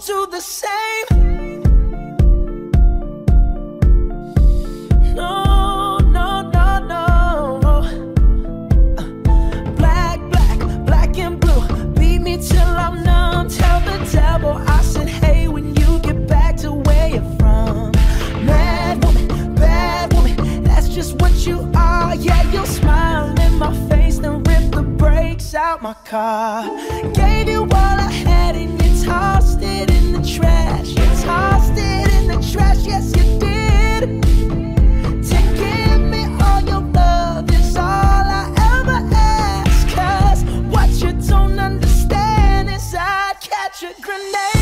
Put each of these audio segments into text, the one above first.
to the same. my car. Gave you all I had and you tossed it in the trash. You tossed it in the trash, yes you did. To give me all your love is all I ever ask. Cause what you don't understand is I'd catch a grenade.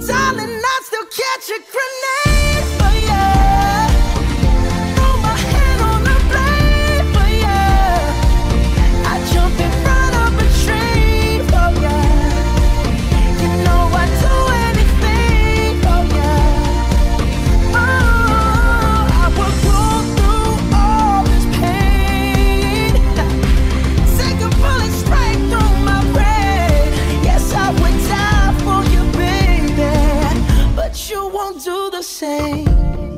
darling, I still catch a the same.